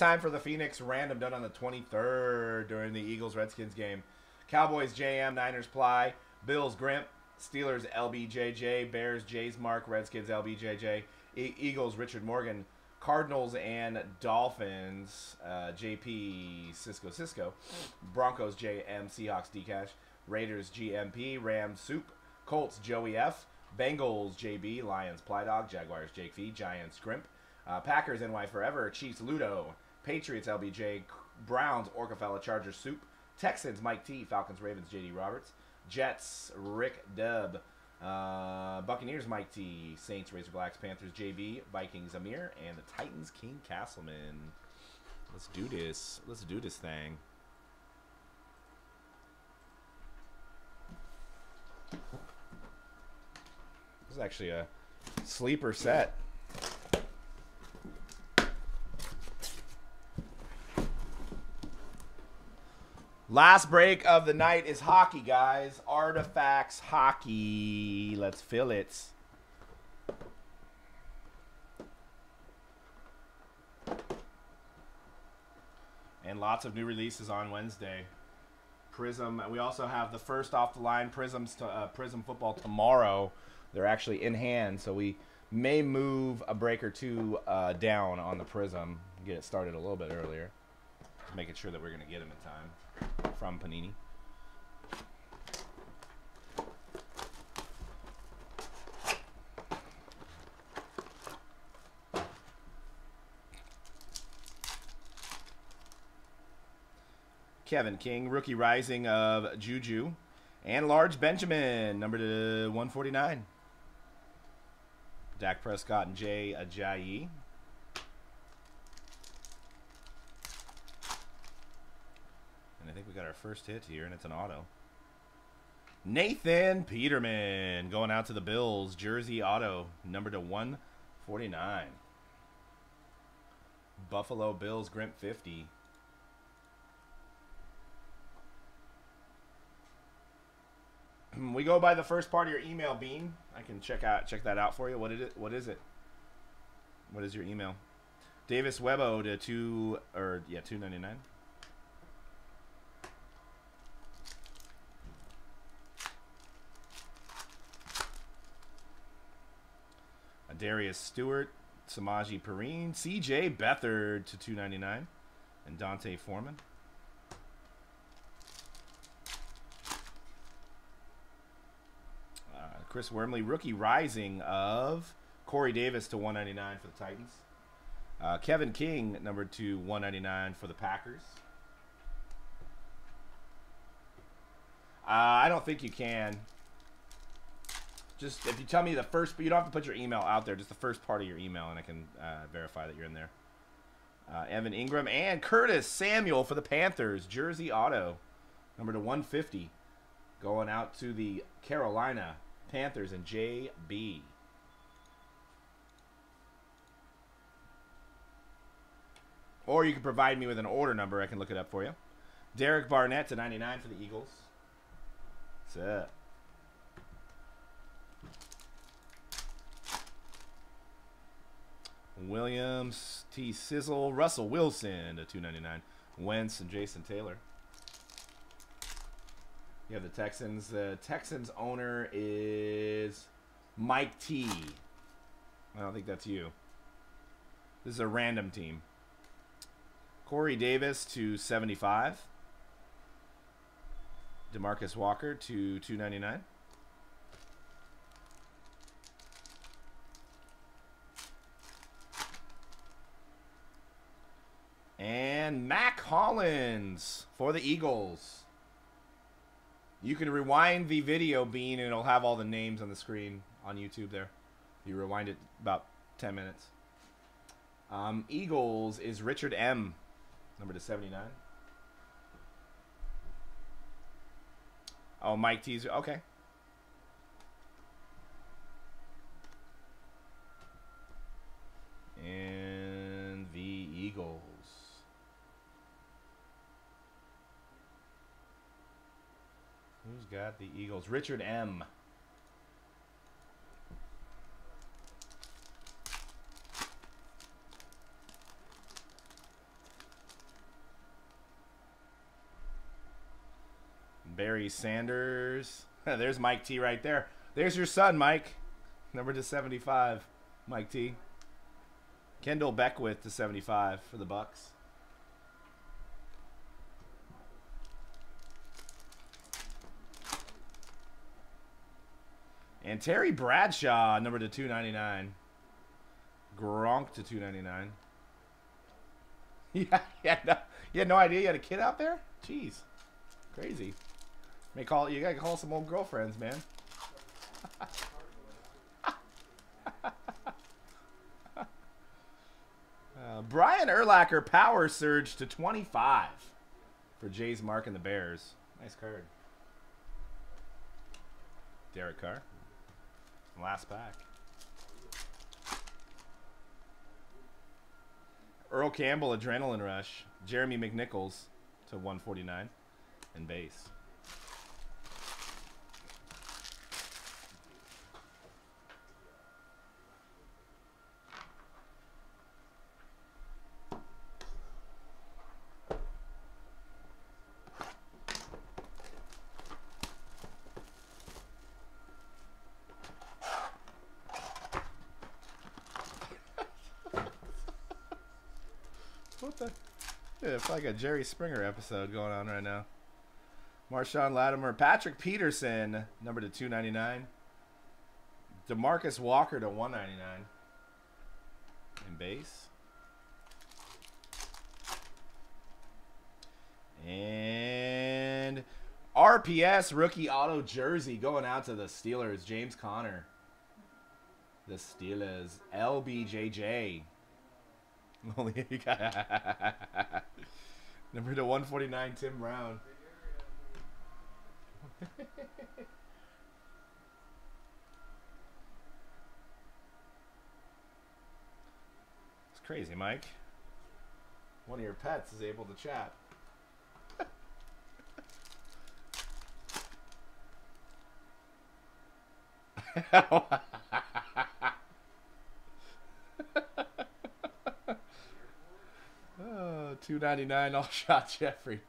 time for the Phoenix random done on the 23rd during the Eagles Redskins game. Cowboys JM, Niners Ply, Bills Grimp, Steelers LBJJ, Bears Jays Mark, Redskins LBJJ, e- Eagles Richard Morgan, Cardinals and Dolphins uh, JP Cisco Cisco, Broncos JM Seahawks Dcash, Raiders GMP, Rams Soup, Colts Joey F, Bengals JB, Lions Plydog, Jaguars Jake V, Giants Grimp, uh, Packers NY Forever, Chiefs Ludo, Patriots LBJ, Browns Orcafella, Chargers Soup, Texans Mike T, Falcons Ravens JD Roberts, Jets Rick Dub, uh, Buccaneers Mike T, Saints Razorblacks Panthers JB, Vikings Amir, and the Titans King Castleman. Let's do this. Let's do this thing. This is actually a sleeper set. Last break of the night is hockey, guys. Artifacts hockey. Let's fill it. And lots of new releases on Wednesday. Prism. We also have the first off the line Prisms to, uh, Prism football tomorrow. They're actually in hand, so we may move a break or two uh, down on the Prism. Get it started a little bit earlier, making sure that we're going to get them in time from Panini. Kevin King, rookie rising of Juju, and Large Benjamin, number to 149. Dak Prescott and Jay Ajayi. And I think we got our first hit here, and it's an auto. Nathan Peterman going out to the Bills. Jersey auto, number to 149. Buffalo Bills, Grimp 50. we go by the first part of your email, Bean. I can check out check that out for you. What is it? What is it? What is your email? Davis Webo to two or yeah two ninety nine. Darius Stewart, Samaje Perine, CJ Beathard to 299, and D'Onta Foreman. Uh, Chris Wormley, rookie rising of Corey Davis to 199 for the Titans. Uh, Kevin King, number two, 199 for the Packers. Uh, I don't think you can. Just if you tell me the first, but you don't have to put your email out there. Just the first part of your email, and I can uh, verify that you're in there. Uh, Evan Engram and Curtis Samuel for the Panthers, jersey auto, number to 150, going out to the Carolina Panthers and JB. Or you can provide me with an order number. I can look it up for you. Derek Barnett to 99 for the Eagles. What's up? Williams, T. Sizzle, Russell Wilson to 299. Wentz and Jason Taylor. You have the Texans. The Texans owner is Mike T. I don't think that's you. This is a random team. Corey Davis to 75. Demarcus Walker to 299. Hollins for the Eagles. You can rewind the video bean and it'll have all the names on the screen on YouTube there. You rewind it about 10 minutes. Um, Eagles is Richard M. Number to 79. Oh, Mike Teaser. Okay. And the Eagles. got the Eagles. Richard M. Barry Sanders. There's Mike T right there. There's your son, Mike. Number to 75, Mike T. Kendell Beckwith to 75 for the Bucks. And Terry Bradshaw, number to 299. Gronk to 299. Yeah, yeah, no, you had no idea you had a kid out there? Jeez. Crazy. May call you gotta call some old girlfriends, man. uh, Brian Urlacher power surge to 25 for Jay's Mark and the Bears. Nice card. Derek Carr. Last pack. Earl Campbell, Adrenaline Rush. Jeremy McNichols to 149 and base. What the? Yeah, it's like a Jerry Springer episode going on right now. Marshon Lattimore, Patrick Peterson, number to 299. Demarcus Walker to 199. In base. And RPS rookie auto jersey going out to the Steelers, James Conner. The Steelers, LBJJ. Only you got number to 149, Tim Brown. it's crazy, Mike. One of your pets is able to chat. Oh, two ninety nine all shot Jeffrey.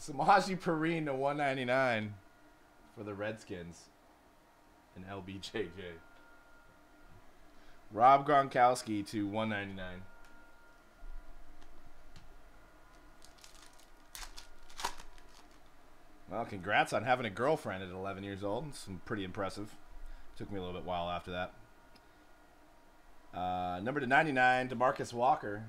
Samaje Perine to 199 for the Redskins and LBJJ. Rob Gronkowski to 199. Well, congrats on having a girlfriend at 11 years old. It's pretty impressive. Took me a little bit while after that. Uh, number to 99, Demarcus Walker.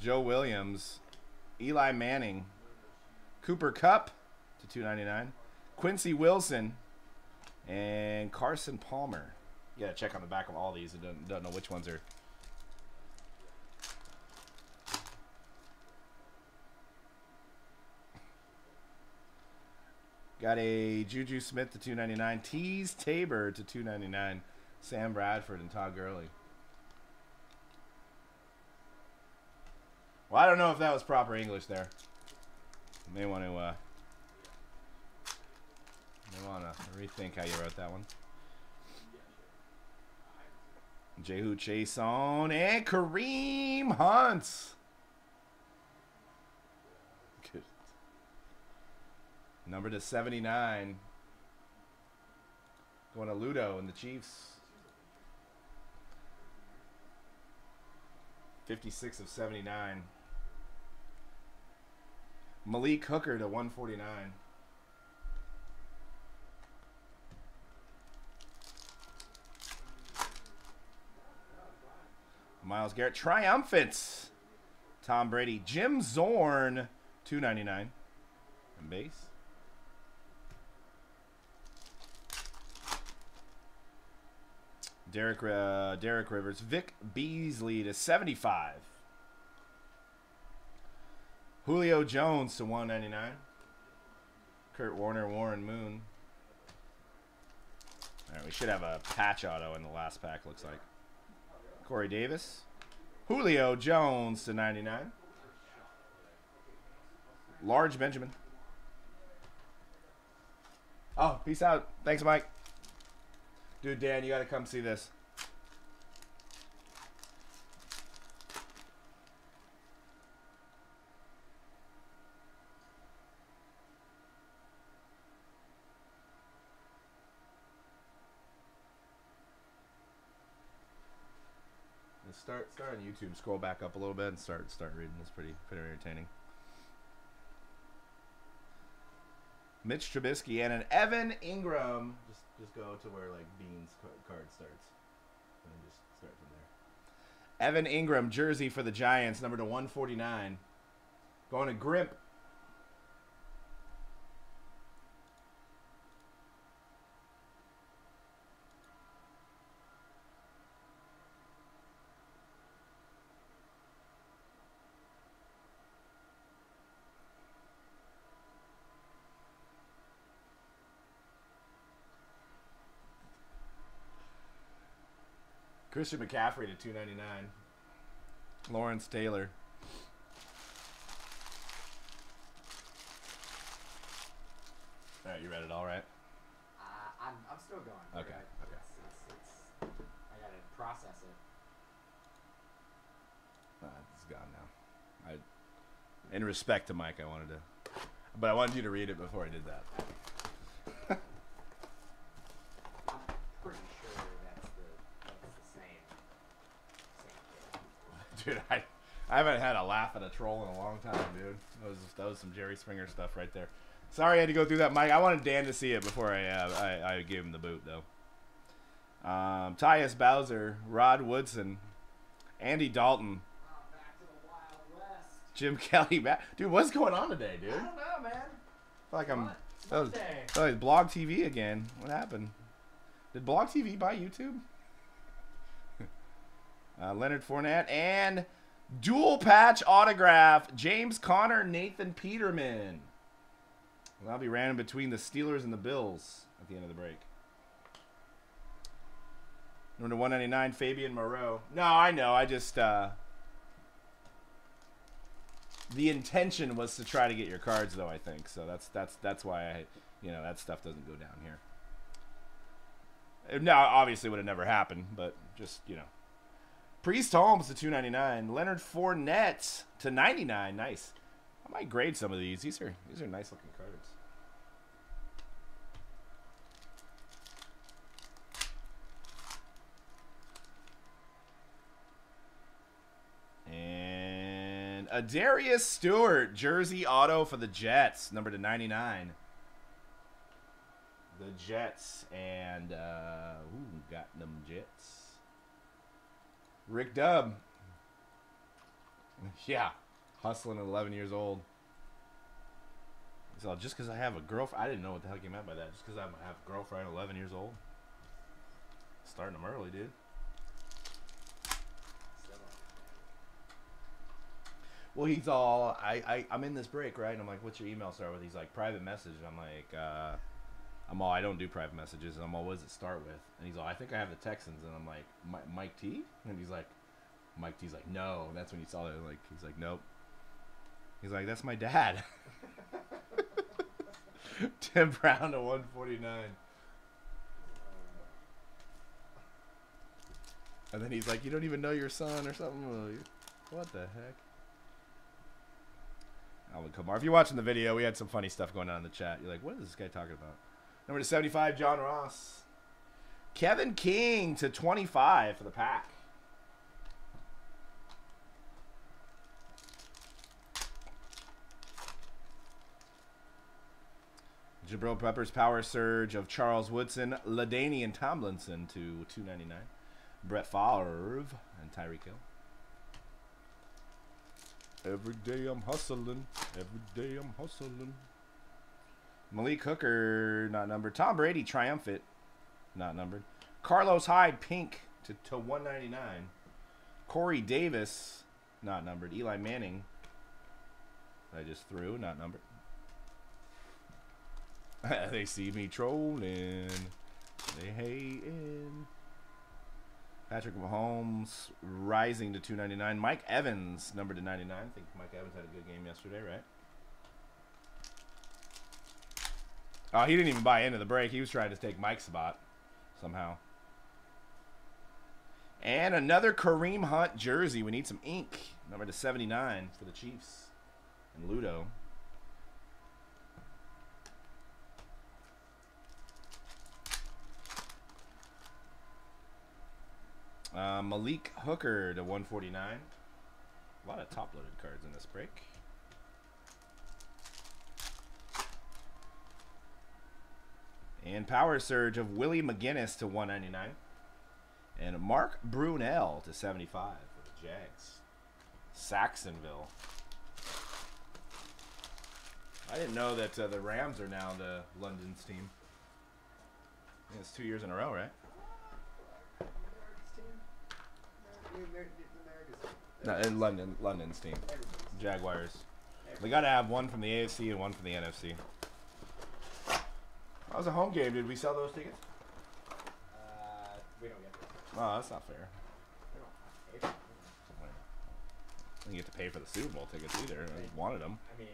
Joe Williams, Eli Manning, Cooper Kupp to 299, Quincy Wilson, and Carson Palmer. You gotta check on the back of all these. I don't, don't know which ones are. Got a Juju Smith to 299, Teez Tabor to 299, Sam Bradford and Todd Gurley. Well, I don't know if that was proper English there. may want to uh, may want to rethink how you wrote that one. Jehu Chesson and Kareem Hunt. Good. Number to 79. Going to Ludo and the Chiefs. 56 of 79. Malik Hooker to 149. Myles Garrett triumphants. Tom Brady, Jim Zorn, 299 and base. Derek uh, Derek Rivers, Vic Beasley to 75. Julio Jones to 199. Kurt Warner, Warren Moon. All right, we should have a patch auto in the last pack, looks like. Corey Davis. Julio Jones to 99. Large Benjamin. Oh, peace out. Thanks, Mike. Dude, Dan, you got to come see this. Start start on YouTube. Scroll back up a little bit and start start reading. It's pretty pretty entertaining. Mitch Trubisky and an Evan Engram. Just just go to where like Beans card starts, and just start from there. Evan Engram jersey for the Giants, number to 149. Going to Grimp Christian McCaffrey to 299. Lawrence Taylor. All right, you read it all right? Uh, I'm, I'm still going. Okay, right? okay. It's, it's, it's, I gotta process it. Uh, it's gone now. I, in respect to Mike, I wanted to, but I wanted you to read it before I did that. I'm pretty sure that's the, that's the same, same kid. Dude, I, I haven't had a laugh at a troll in a long time, dude. That was that was some Jerry Springer stuff right there. Sorry I had to go through that, Mike. I wanted Dan to see it before I uh, I, I gave him the boot though. Um, Tyus Bowser, Rod Woodson, Andy Dalton, back to the Wild West. Jim Kelly. Back. Dude, what's going on today, dude? I don't know, man. I feel like I'm. That was, oh, it's Blog TV again. What happened? Did Blog TV buy YouTube? Uh, Leonard Fournette and dual patch autograph James Conner, Nathan Peterman. Well, that'll be random between the Steelers and the Bills at the end of the break. Number 199, Fabian Moreau. No, I know. I just. Uh, the intention was to try to get your cards, though. I think so. That's that's that's why I, you know, that stuff doesn't go down here. Now, obviously, would have never happened, but just you know. Priest Holmes to two ninety nine. Leonard Fournette to ninety nine. Nice. I might grade some of these. These are these are nice looking cards. And a Darius Stewart jersey auto for the Jets, number to 99. The Jets and uh ooh, got them Jets. Rick Dub. Yeah, hustling at 11 years old. So just because I have a girlfriend, I didn't know what the heck he meant by that. Just because I have a girlfriend, 11 years old. Starting them early, dude. Well, he's all I, I I'm in this break, right? And I'm like, what's your email start with? He's like private message. And I'm like, uh, I'm all I don't do private messages. And I'm all, what does it start with? And he's all, I think I have the Texans. And I'm like, Mi- Mike T. And he's like, Mike T's like, no. And that's when he saw it. Like he's like, nope. He's like, that's my dad. Tim Brown to 149. And then he's like, you don't even know your son or something. What the heck? Alvin Kamara. If you're watching the video, we had some funny stuff going on in the chat. You're like, what is this guy talking about? Number to 75, John Ross. Kevin King to 25 for the pack. Jabril Peppers power surge of Charles Woodson, Ladainian Tomlinson to 299. Brett Favre and Tyreek Hill. Every day I'm hustling. Every day I'm hustling. Malik Hooker, not numbered. Tom Brady, triumphant, not numbered. Carlos Hyde, pink to, to 199. Corey Davis, not numbered. Eli Manning, I just threw, not numbered. they see me trolling. They hating. Patrick Mahomes rising to 299. Mike Evans, number to 99. I think Mike Evans had a good game yesterday, right? Oh, he didn't even buy into the break. He was trying to take Mike's spot somehow. And another Kareem Hunt jersey. We need some ink. Number to 79 for the Chiefs. And Ludo. Uh, Malik Hooker to 149. A lot of top-loaded cards in this break. And Power Surge of Willie McGinest to 199. And Mark Brunell to 75 for the Jags. Saxonville. I didn't know that uh, the Rams are now the London's team. It's two years in a row, right? No, in London, London's team. Jaguars. We got to have one from the AFC and one from the NFC. That was a home game. Did we sell those tickets? Uh, we don't get this. Oh, that's not fair. We don't have to pay for it. I didn't get to pay for the Super Bowl tickets either. I wanted them. I mean,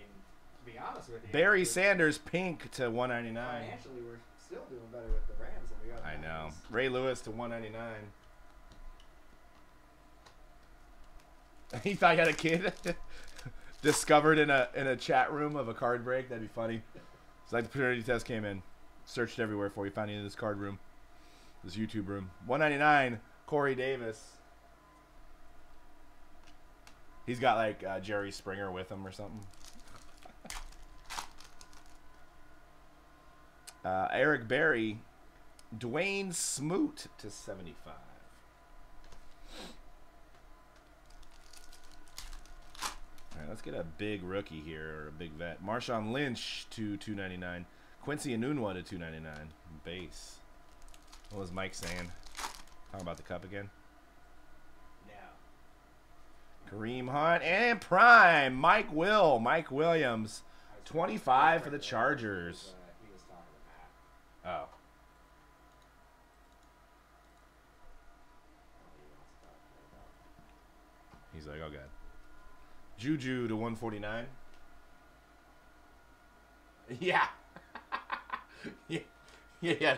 to be honest with you, Barry Sanders, pink to 199. Financially, we're still doing better with the Rams than we the I know. Lions. Ray Lewis to 199. He thought he had a kid discovered in a in a chat room of a card break. That'd be funny. It's like the paternity test came in, searched everywhere for you, found you in this card room, this YouTube room. 199. Corey Davis. He's got like uh, Jerry Springer with him or something. Uh, Eric Berry, Dawuane Smoot to 75. All right, let's get a big rookie here or a big vet. Marshawn Lynch to 299. Quincy and Enunwa to 299. Base. What was Mike saying? Talking about the cup again? No. Kareem Hunt and Prime. Mike Will. Mike Williams. 25 for the Chargers. he was talking to Matt. Oh. He wants to talk about He's like, oh, God. Juju to 149. Yeah. yeah. Yeah.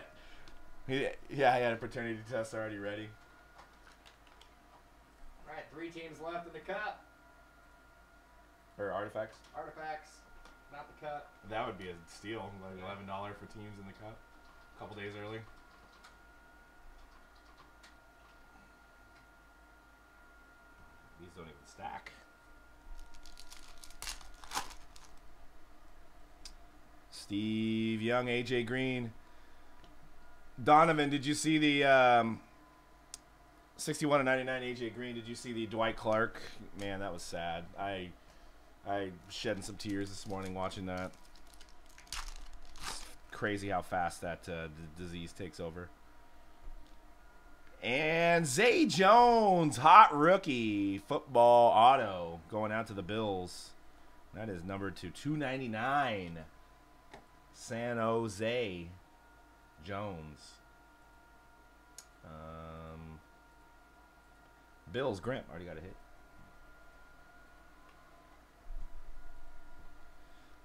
Yeah. Yeah, I had a paternity test already ready. All right, three teams left in the cup. Or artifacts. Artifacts, not the cup. That would be a steal. Like eleven dollar for teams in the cup. A couple days early. These don't even stack. Steve Young, AJ Green. Donovan, did you see the um, 61 to 99 AJ Green? Did you see the Dwight Clark? Man, that was sad. I I shedding some tears this morning watching that. It's crazy how fast that uh, disease takes over. And Zay Jones, hot rookie, football auto, going out to the Bills. That is number to 299. San Jose Jones. Um, Bills, Grimp, already got a hit.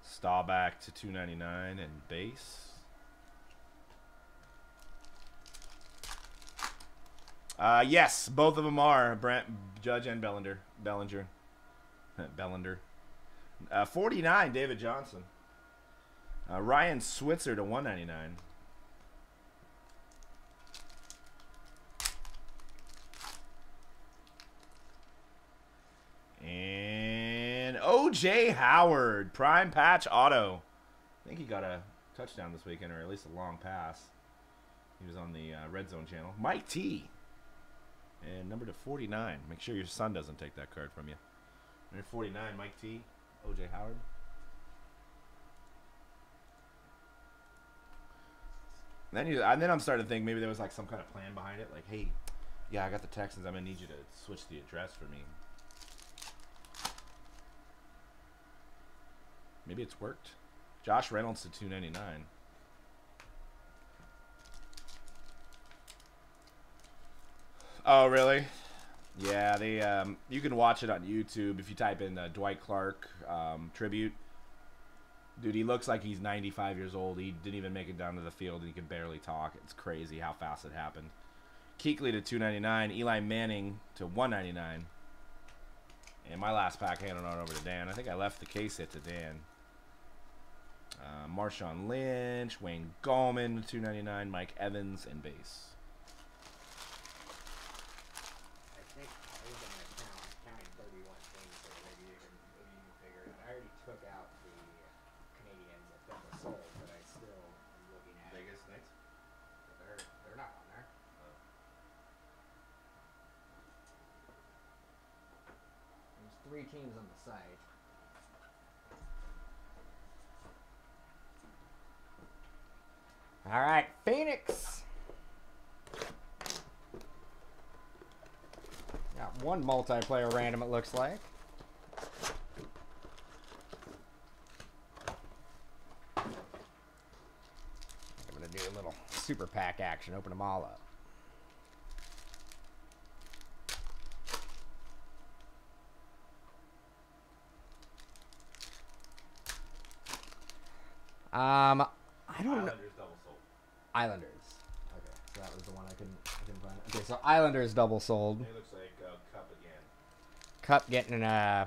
Staubach to 299 and base. Uh, yes, both of them are Brent Judge and Bellinger. Bellinger. Bellinger. Uh, 49, David Johnson. Uh, Ryan Switzer to 199. And OJ Howard, prime patch auto. I think he got a touchdown this weekend, or at least a long pass. He was on the uh, Red Zone channel. Mike T. And number to 49. Make sure your son doesn't take that card from you. Number 49, Mike T. OJ Howard. Then you, and then I'm starting to think maybe there was like some kind of plan behind it. Like, hey, yeah, I got the Texans. I'm gonna need you to switch the address for me. Maybe it's worked. Josh Reynolds to 299. Oh, really? Yeah, they. Um, you can watch it on YouTube if you type in uh, Dwight Clark um, tribute. Dude, he looks like he's 95 years old. He didn't even make it down to the field, and he can barely talk. It's crazy how fast it happened. Keekley to 299, Eli Manning to 199. And my last pack handed on over to Dan. I think I left the case hit to Dan. Uh, Marshawn Lynch, Wayne Gallman, 299, Mike Evans, and base. I think I was on my count. I'm counting 31 things, so maybe you can maybe you can figure it out. I already took out the Canadiens that double sold, but I still am looking at. Vegas Knights? But they're they're not on there. There's three site. All right, Phoenix. Got one multiplayer random, it looks like. I'm going to do a little super pack action, open them all up. Um, I don't know. Islanders double sold. Islanders. Okay, so that was the one I couldn't, I couldn't find. Okay, so Islanders double sold. It looks like uh, Cup again. Cup getting uh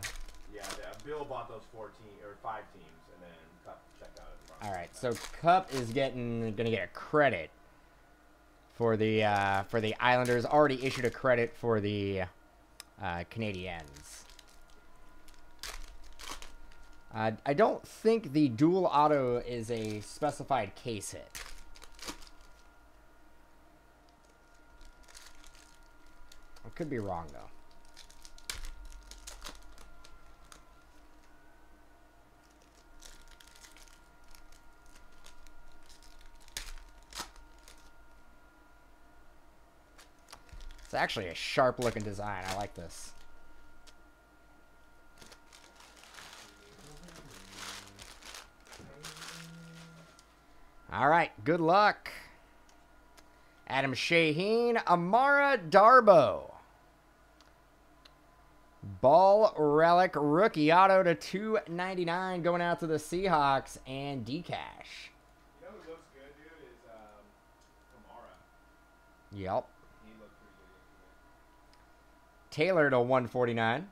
Yeah, Bill bought those four team or five teams, and then Cup checked out at the. All right, so Cup is getting gonna get a credit for the uh, for the Islanders. Already issued a credit for the uh, Canadiens. Uh, I don't think the dual auto is a specified case hit. I could be wrong though. It's actually a sharp looking design. I like this. All right, good luck. Adam Shaheen, Amara Darboh. Ball relic rookie auto to 299 going out to the Seahawks and Dcash. You know who looks good, dude, is um, Yep. He looked pretty good. Taylor to 149.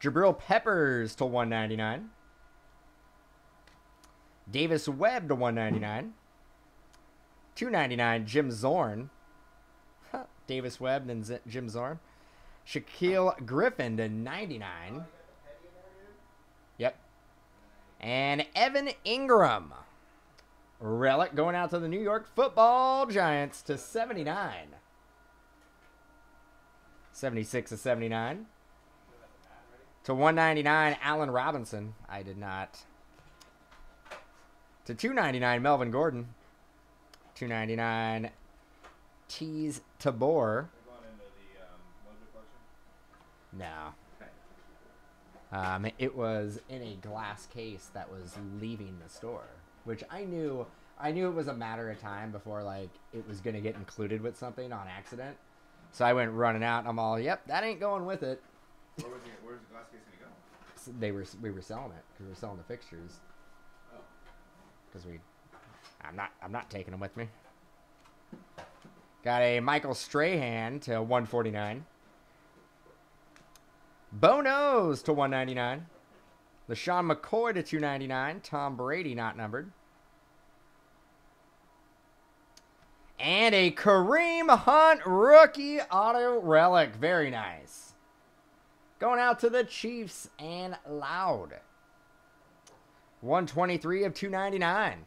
Jabril Peppers to 199. Davis Webb to 199. 299 Jim Zorn. Huh, Davis Webb then Z- Jim Zorn. Shaquill Griffin to 99. Yep. And Evan Engram. Relic going out to the New York Football Giants to 79. 76 to 79. To 199, Allen Robinson. I did not. To 299, Melvin Gordon. 299, Teez Tabor. They're going into the um, No. Um, it was in a glass case that was leaving the store, which I knew. I knew it was a matter of time before like it was gonna get included with something on accident. So I went running out. and I'm all, yep, that ain't going with it. Where was the, where's the glass case gonna go? So they were we were selling it because we were selling the fixtures. Because we. I'm not. I'm not taking them with me. Got a Michael Strahan to 149. Bonos to 199. LeSean McCoy to 299. Tom Brady not numbered. And a Kareem Hunt rookie auto relic. Very nice. Going out to the Chiefs and Loud. 123 of 299.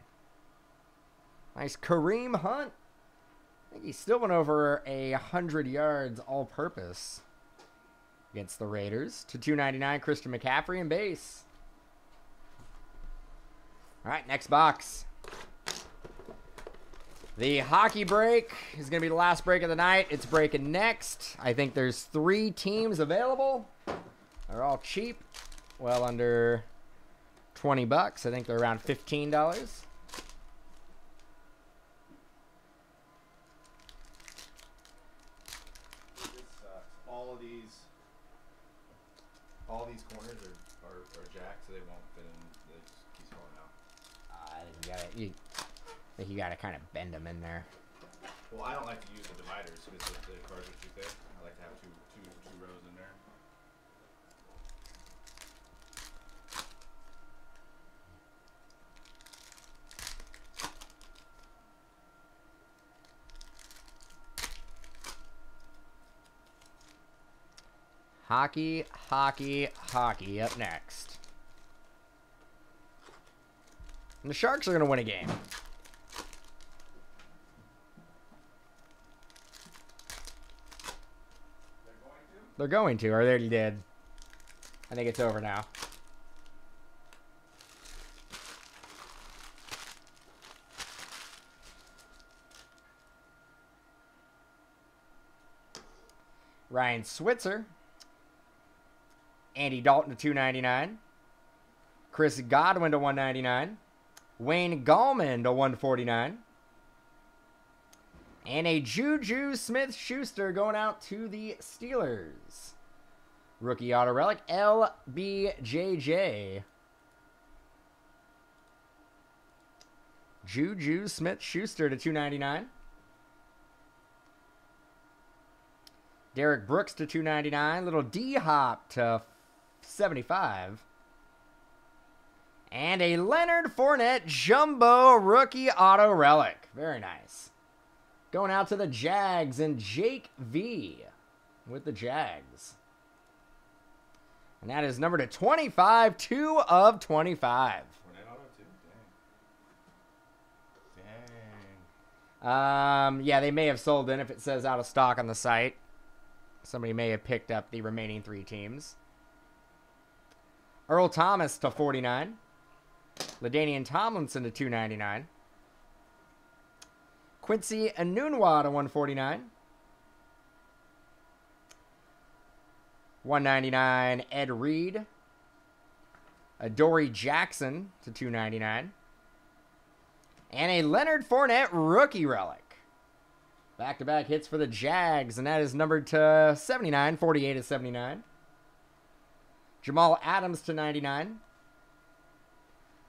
Nice Kareem Hunt. I think he still went over a hundred yards all purpose against the Raiders. To 299, Christian McCaffrey and base. All right, next box. The hockey break is going to be the last break of the night. It's breaking next. I think there's three teams available. They're all cheap, well under 20 bucks. I think they're around $15. Uh, all of these, all these corners are, are, are jacked, so they won't fit in. They keep falling out. Uh, you gotta, you, you gotta kind of bend them in there. Well, I don't like to use the dividers because the, the cards are too thick. Hockey, hockey, hockey up next. And the Sharks are going to win a game. They're going to. They're going to, or they already did. I think it's over now. Ryan Switzer. Andy Dalton to 299. Chris Godwin to 199. Wayne Gallman to 149. And a Juju Smith Schuster going out to the Steelers. Rookie auto relic LBJJ. Juju Smith Schuster to 299. Derek Brooks to 299. Little D Hop to 75. And a Leonard Fournette Jumbo Rookie Auto Relic. Very nice. Going out to the Jags and Jake V with the Jags. And that is number to 25, 2 of 25. Fournette auto too. Dang. Dang. Um, yeah, they may have sold in if it says out of stock on the site. Somebody may have picked up the remaining three teams. Earl Thomas to 49. LaDainian Tomlinson to 299. Quincy Enunwa to 149. 199 Ed Reed. Adoree Jackson to 299. And a Leonard Fournette rookie relic. Back to back hits for the Jags, and that is numbered to 79, 48 to 79. Jamal Adams to 99.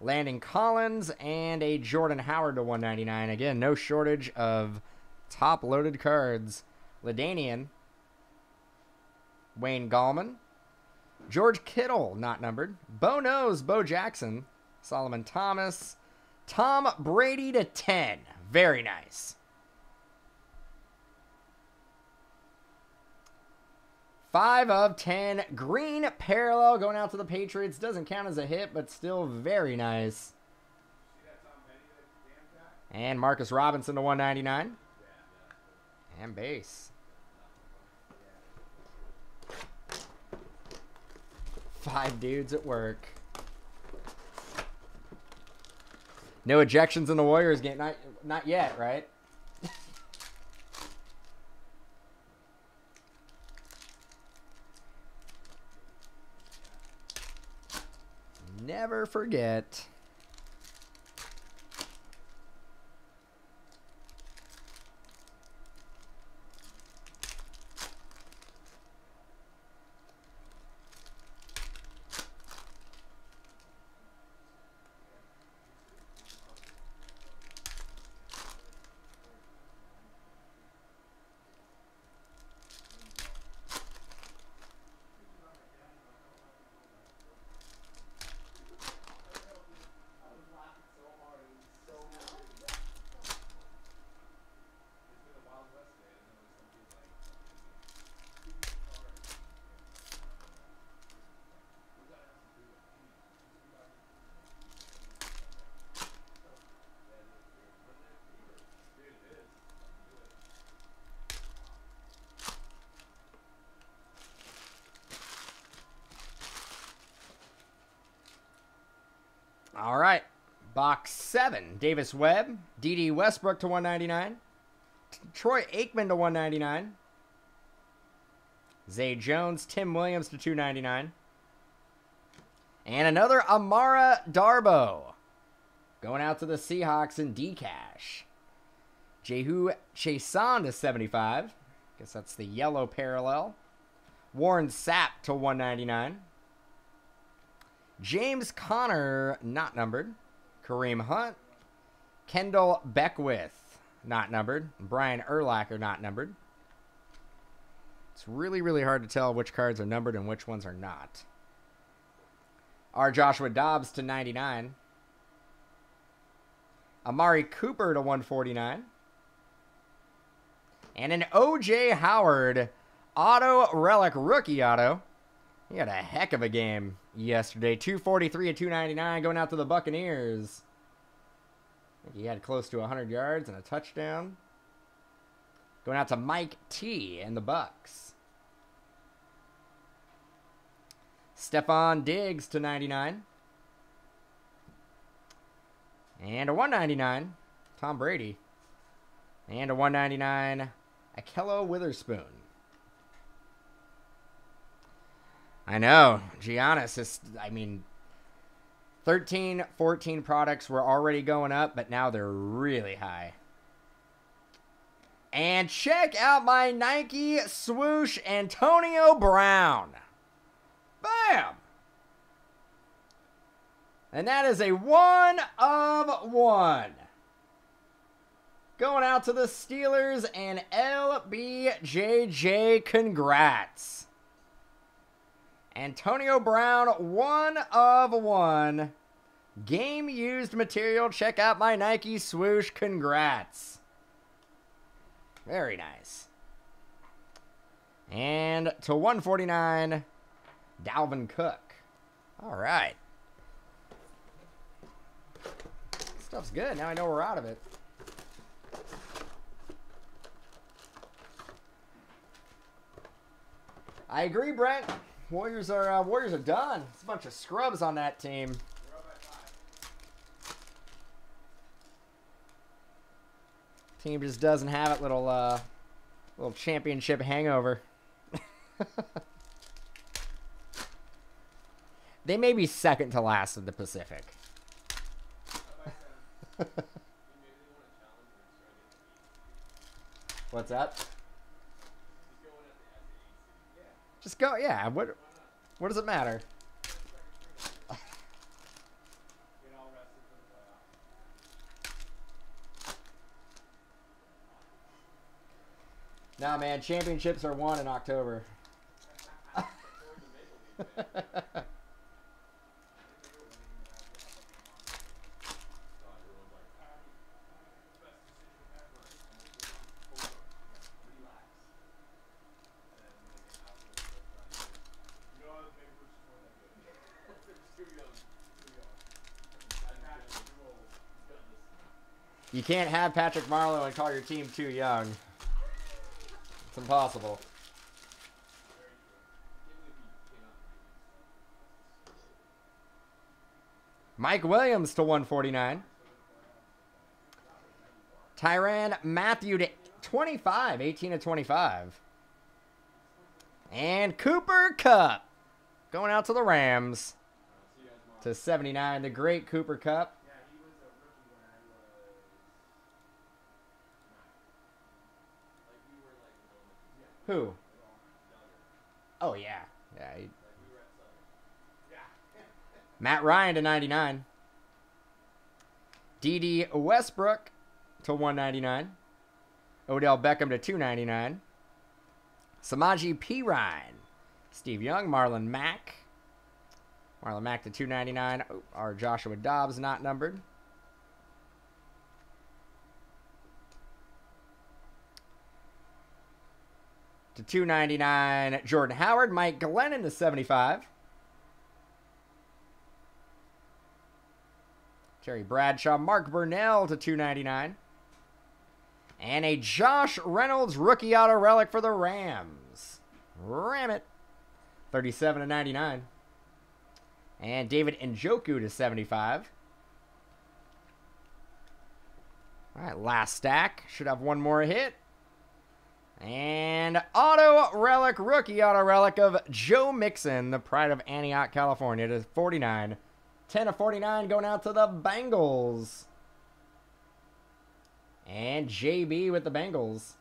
Landon Collins and a Jordan Howard to 199. Again, no shortage of top loaded cards. LaDainian. Wayne Gallman. George Kittle, not numbered. Bo Knows, Bo Jackson. Solomon Thomas. Tom Brady to 10. Very nice. Five of ten. Green parallel going out to the Patriots. Doesn't count as a hit, but still very nice. And Marcus Robinson to 199. And base. Five dudes at work. No ejections in the Warriors game. Not not yet, right? Never forget. All right. Box seven. Davis Webb. Dede Westbrook to 199. Troy Aikman to 199. Zay Jones. Tim Williams to 299. And another Amara Darboh. Going out to the Seahawks in D Cash. Jehu Chesson to 75. Guess that's the yellow parallel. Warren Sapp to 199. James Conner, not numbered. Kareem Hunt. Kendell Beckwith, not numbered. Brian Urlacher, not numbered. It's really, really hard to tell which cards are numbered and which ones are not. Our Joshua Dobbs to 99. Amari Cooper to 149. And an OJ Howard auto relic rookie auto. He had a heck of a game yesterday. 243 and 299 going out to the Buccaneers. He had close to 100 yards and a touchdown. Going out to Mike T and the Bucks. Stefon Diggs to 99. And a 199, Tom Brady. And a 199, Ahkello Witherspoon. I know. Giannis is, I mean, 13, 14 products were already going up, but now they're really high. And check out my Nike swoosh Antonio Brown. Bam! And that is a one of one. Going out to the Steelers and LBJJ. Congrats. Antonio Brown, one of one. Game used material. Check out my Nike swoosh. Congrats. Very nice. And to 149, Dalvin Cook. All right. Stuff's good. Now I know we're out of it. I agree, Brent. Warriors are uh, Warriors are done. It's a bunch of scrubs on that team. Team just doesn't have it. Little uh, little championship hangover. they may be second to last in the Pacific. What's up? Just go, yeah. What? What does it matter? nah, man. Championships are won in October. You can't have Patrick Marleau and call your team too young. It's impossible. Mike Williams to 149. Tyrann Mathieu to 25, 18 to 25. And Cooper Kupp going out to the Rams to 79. The great Cooper Kupp. Who? Oh yeah, yeah. He... Matt Ryan to 99. Dede Westbrook to 199. Odell Beckham to 299. Samaje Perine. Steve Young, Marlon Mack. Marlon Mack to 299. Our Joshua Dobbs not numbered. To 299 Jordan Howard, Mike Glennon to 75. Terry Bradshaw, Mark Brunell to 299. And a Josh Reynolds rookie auto relic for the Rams. Ram it. 37 to 99. And David Njoku to 75. All right, last stack. Should have one more hit. And auto relic, rookie auto relic of Joe Mixon, the pride of Antioch, California, to 49. 10 of 49 going out to the Bengals. And JB with the Bengals.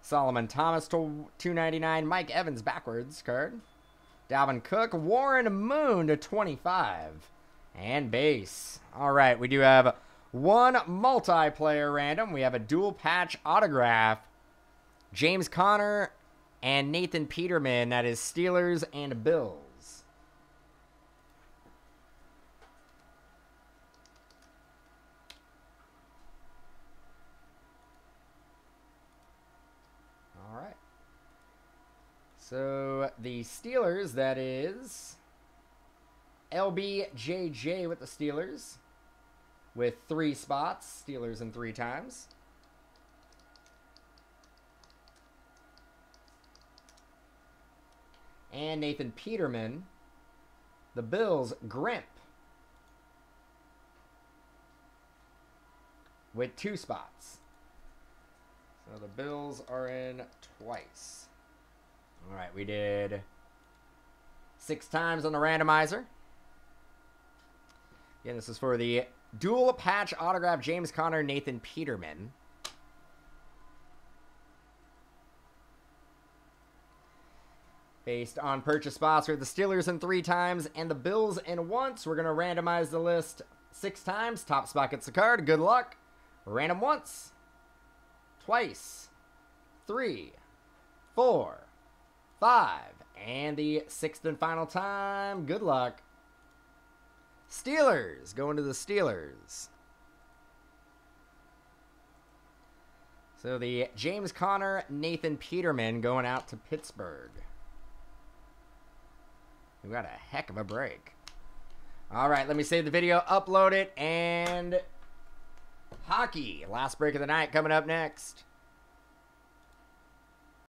Solomon Thomas to 299. Mike Evans backwards card. Dalvin Cook. Warren Moon to 25. And base. All right, we do have one multiplayer random. We have a dual patch autograph. James Conner and Nathan Peterman. That is Steelers and Bills. All right. So the Steelers, that is LBJJ with the Steelers with three spots. Steelers in three times. And Nathan Peterman, the Bills, Grimp with two spots. So the Bills are in twice. All right, we did six times on the randomizer. Again, this is for the dual patch autograph James Conner, Nathan Peterman. Based on purchase spots, we the Steelers in three times and the Bills in once. We're going to randomize the list six times. Top spot gets the card. Good luck. Random once, twice, three, four, five. And the sixth and final time. Good luck. Steelers going to the Steelers. So the James Conner, Nathan Peterman going out to Pittsburgh. We got a heck of a break. All right, let me save the video, upload it, and hockey. Last break of the night coming up next.